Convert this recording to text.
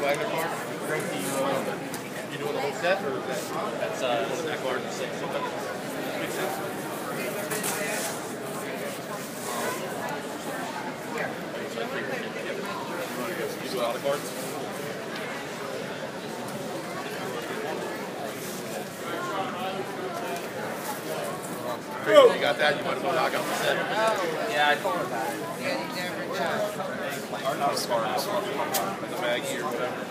Wagner card? Do you, uh, you doing the whole set or is that? That's uh, that card? Six. Makes sense. You do all the cards? You got that, you might as well knock out the set. yeah, I thought about it. Not as far as a Maggie or whatever.